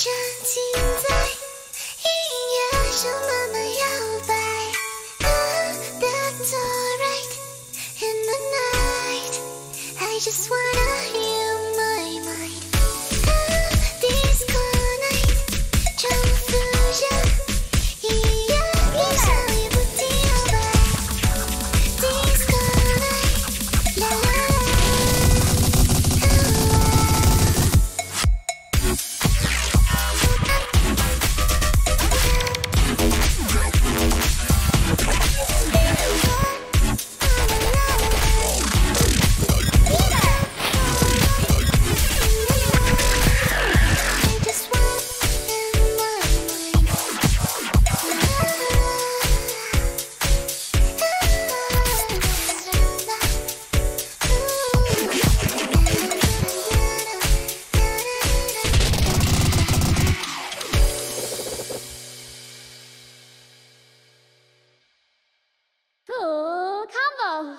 现在音乐什么的摇摆。Ah, That's alright in the night. I just wanna hear cool combo